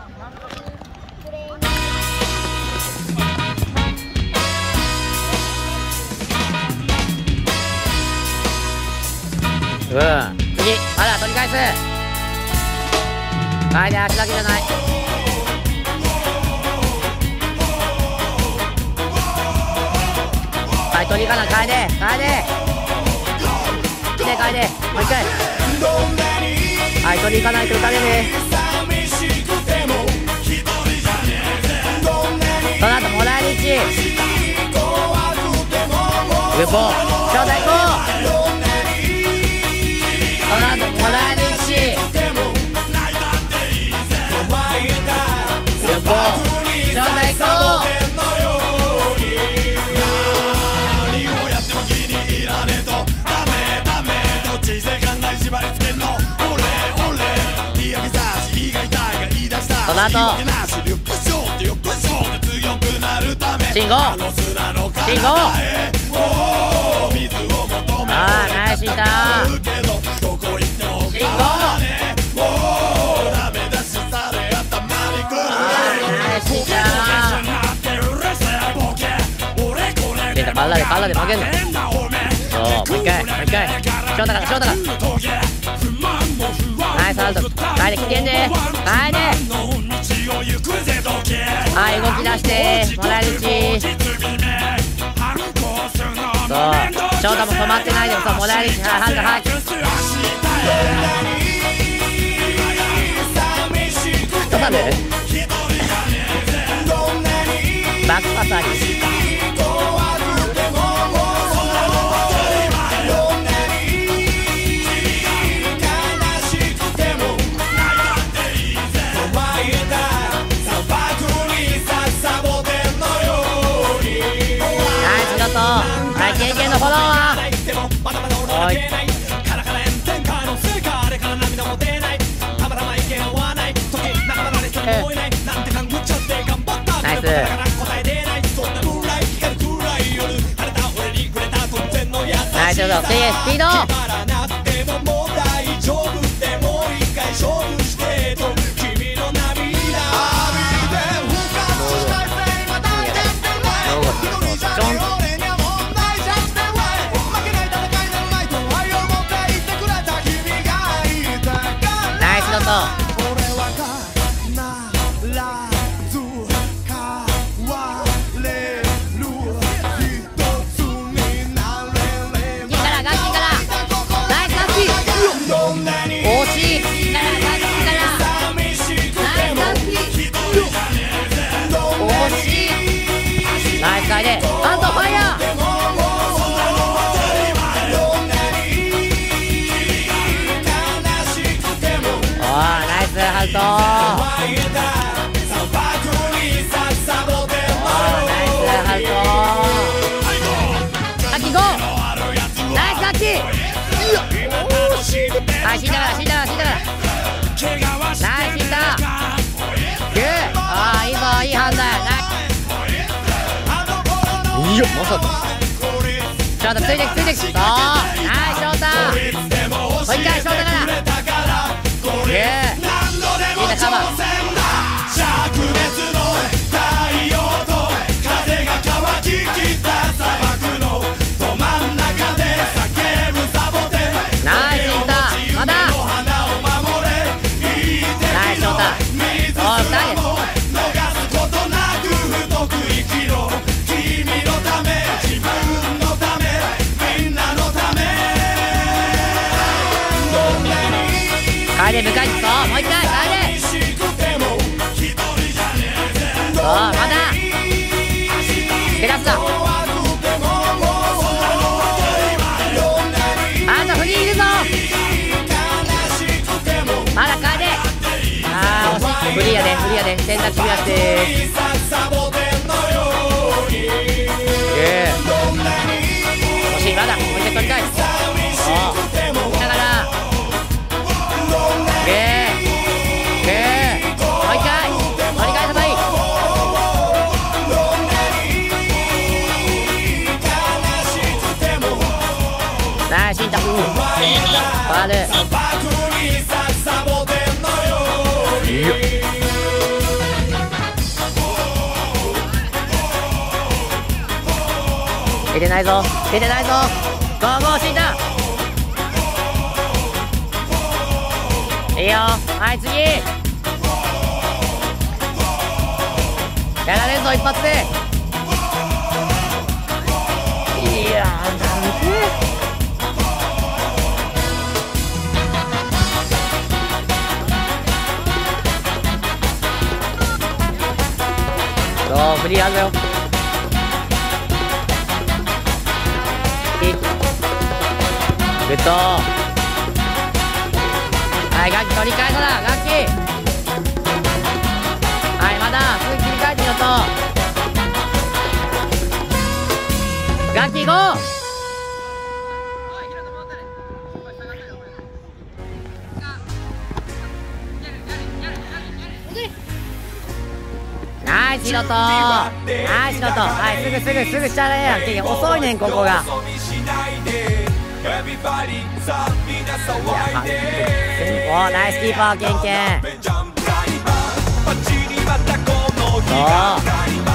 うん次まだ取り返す。はいで足だけじゃない。はい取りかな楓楓で楓もう一回。はい取り行かないと打たれる。その後もらえる位置ルポ翔太行この後もらえる位置ルポ翔太行この後。信号。信号。ああナイス。いた信号ああナイス。いた出た体で体で負けんのそうもう一回もう一回翔太から翔太からナイス。アウト楓来てんで楓はい動き出してもらえるしそう翔太も止まってないでもそうもらえるしはいハンドはい。どうなるバックパスありナイスナイスだとスピード死んだから死んだから死んだからナイス死んだグーああいいぞいい判断ナイいいよまさか翔太ついてくついてくそうナイス翔太もう一回翔太からグー様。あー惜しいフリーやでフリーやで選択肢増やしてええ惜しいまだもう一回取りたいそうだからええええもう一回取り返せばいいナイスシンタファール出てないぞ。出てないぞ。ゴーゴー死んだいいよ。はい次。やられるぞ一発で。いやーなんで。そうフリーあるよ。グッド。はい楽器取り返さな楽器はいまだすぐ切り替えてよと。楽器ゴーナイスヒロトナイスヒロトはいすぐすぐすぐしたらえやん遅いねんここが。いやおナイスキーパーケンケン。そう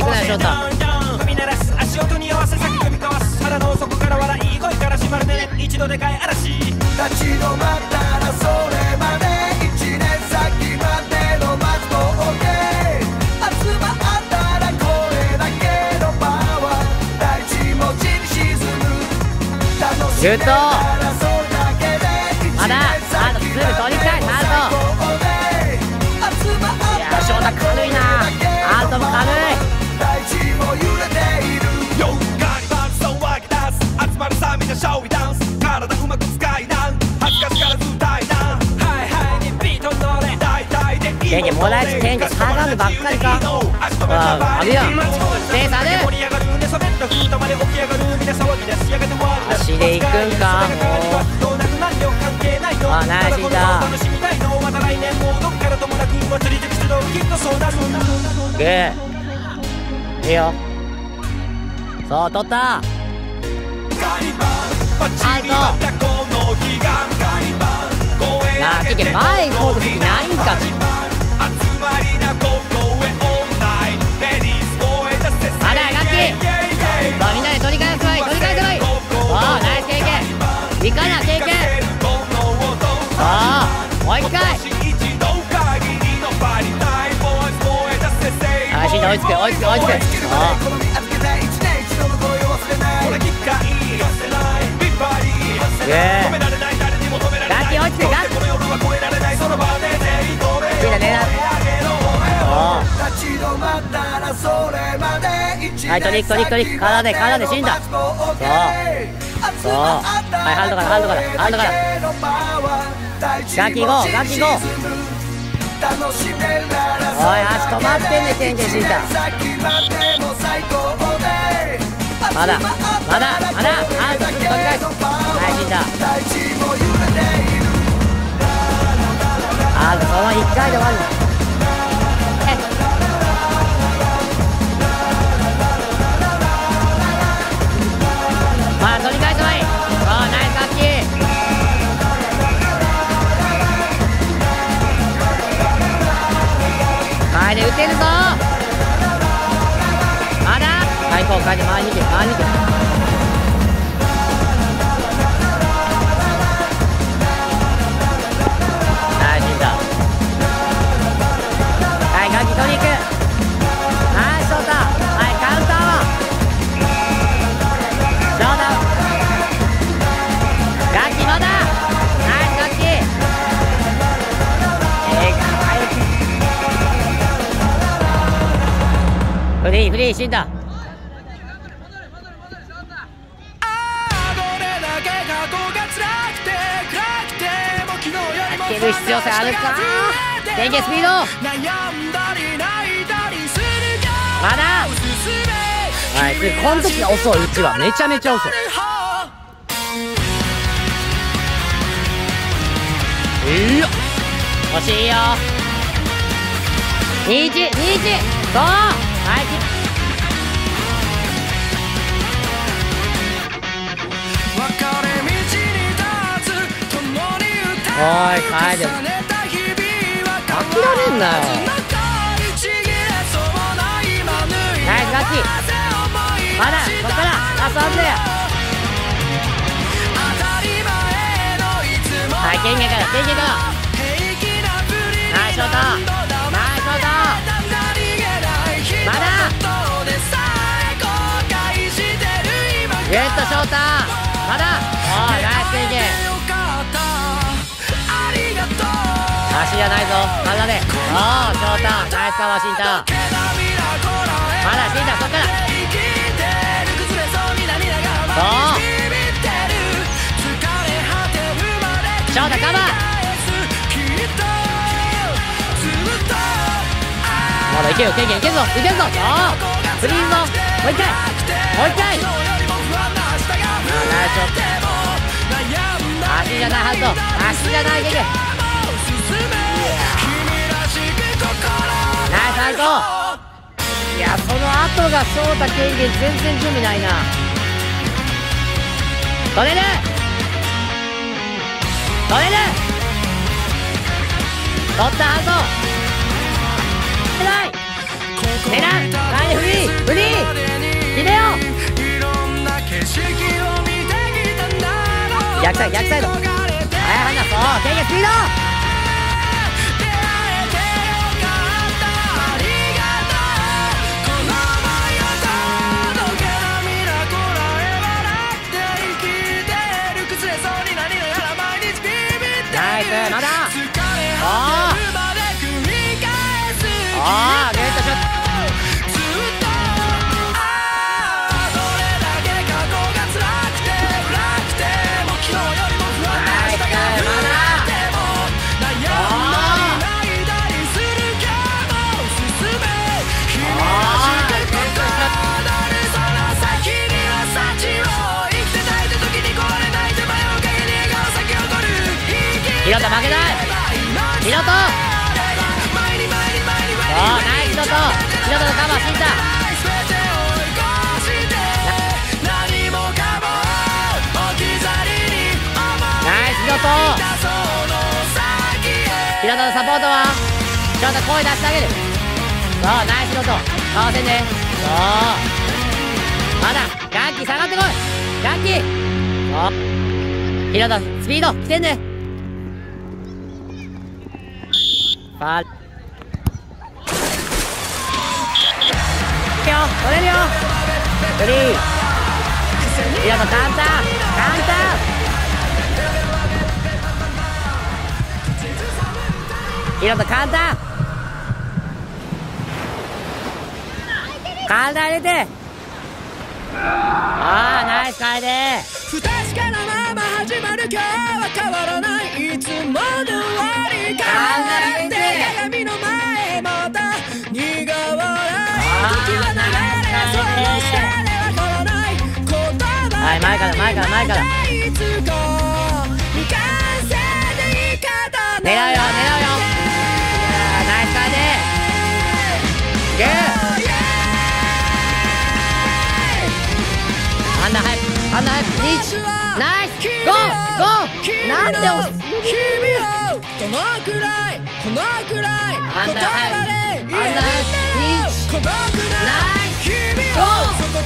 はいくなよ翔太踏み鳴らす足音に合わせ先組み交わす腹の底か。ら笑い声から縛るね一度でかい嵐立ち止まったらそれまで一年先までの待つ合計集まったらこれだけのパワー大地文字に沈む楽しグ体でいいケンケンもらえずケンケン下がるばっかりかああるやんスペースある盛り上がる寝そべったフードまで起き上がるみんな騒ぎですやがて終わる足で行くんかどうなる何よ関係ないのあナイスヒンター楽しみたいのまた来年もどっからともなく祭りできてどきっとそうなるグーいいよそう取ったアウトいつく追いつく追いつけた一年一度の恋を忘れないイエーイラッキ。ー追いつくラッキはいトリックトリックトリック。体で体で死んだ。そう。そう。はいハンドからハンドからハンドから。ガキゴーガキゴー楽しめるならおい足止まってんねケンケン死んだまだまだまだアウトすぐ取り返す。はい死んだ。大地も揺れている。あーその1回で終わるリーフリー死んだ。け必要性あるか電源スピード。まだ。はい次この時が遅いうちはめちゃめちゃ遅いいよ欲しいよ。2121そうはいおい帰れ飽きられんなよナイスガキまだこっからラストアンプやはい権限から権限からナイスショートナイスショートまだグッドショーターまだ。おいナイス権限足じゃないぞ体でおおショーターナイスカバーシンタまだシンタそっからそうショーターカバーまだいけよケンケンいけぞいけんぞそうフリーぞもう一回もう一回ナイスショット。足じゃないハンド足じゃないケンケンナイスアウト。いやその後が翔太権限全然準備ないな取れる取れる取ったアウト。狙うライフリーフリー決めよう。逆サイド逆サイド。はい離そう権限スピードヒロト負けないヒロトおーナイスヒロトヒロトのカバー死んだナイスヒロトヒロトのサポートはちょっと声出してあげる。そうナイスヒロトかわせんねそうまだガンキー下がってこい。ガンキー。そうヒロトスピード。来てんね。ファールいくよ。取れるよ。フリーンターカウンターヒロトカウンターカウンター入れて。ああナイス楓不確かなまま始まる今日は変わらない。いつもの終わり。前から前から前から。狙うよ狙うよ。ナイス楓グーアンダーハイアンダーハイリーチ。ナイス。ゴーゴー。なんで押す君。をどのくらいこのくらいアンダーハイ言葉で言えアンダーハイリーチ。このくらい君をゴー。そこ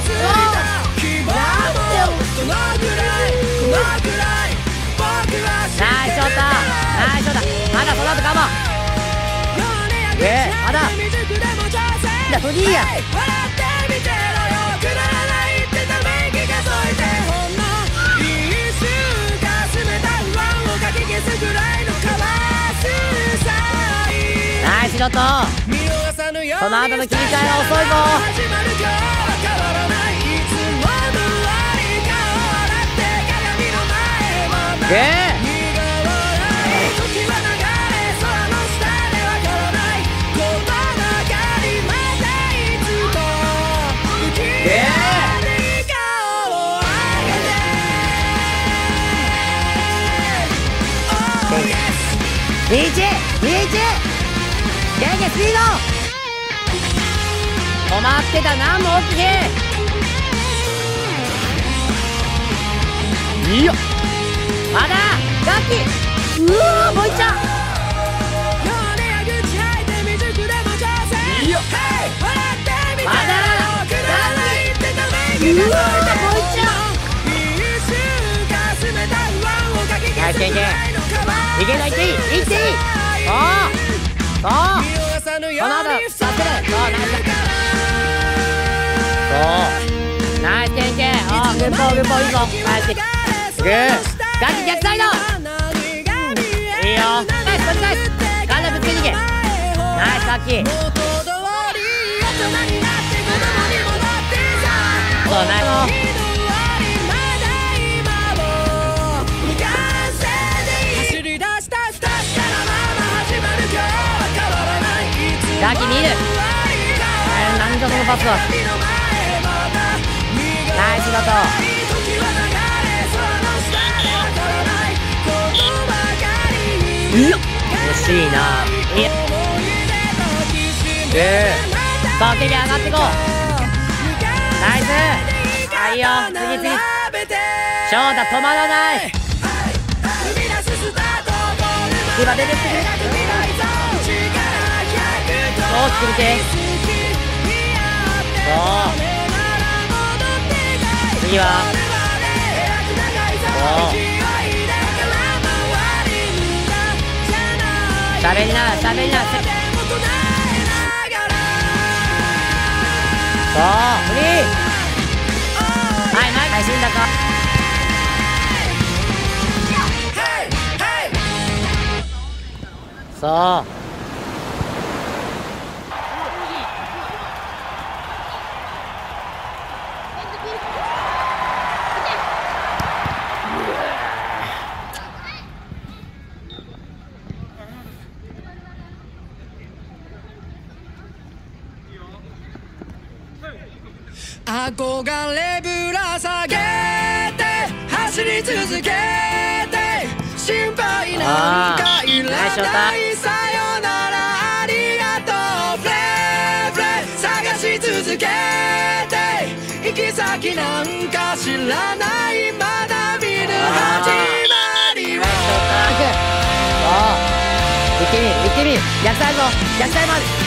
ナイスショットナイスショットまだその後我慢えーまだ未熟でも挑戦いやフリーや笑ってみてろよくならないってため息元気スピード止まってたなもう大きいいいよまだガッキ。ーうわーもう。いっちゃいけないっていいいっていいそう。見逃さぬようにさせるそうナイスそうナイスケンケンあグッポグッポいいぞナイスグー。ガッキ逆サイドいいよナイスナイスガンダぶつけ。に行け。ナイスガッキー。そうナイスいつもガキ見るえー何だそのパスはナイス。だとい。時は流れ空の下でわからない。ことばかりい。い。よ惜しい。ない。い。よ思い。出ときしめえさあケリ上がってこうナイスあい。い。よ次次翔太止まらない。今出てってくれそう作りてそう次。は喋りながら喋りながらそうフリー。はいはい死んだかそうかいらないさよならありがとう。フレフレ探し続けて。行き先なんか知らないまだ見ぬ始まりを。行くそう行ってみる行ってみる逆サイド逆サイドまで。